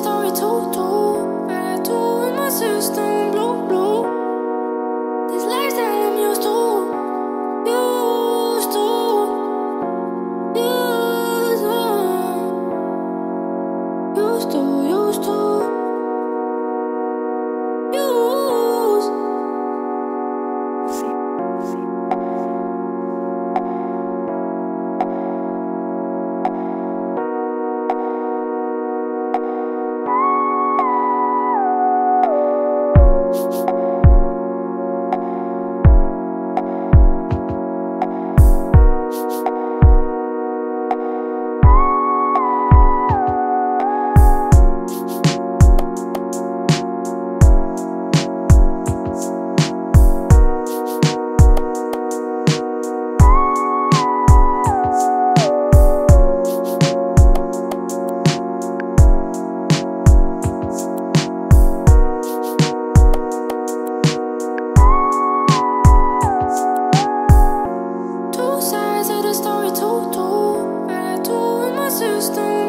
story to do. I with my sister. tog tog, men I tog en massa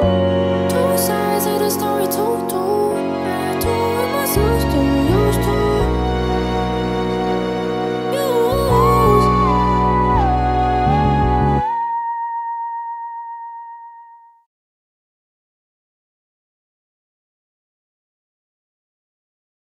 Música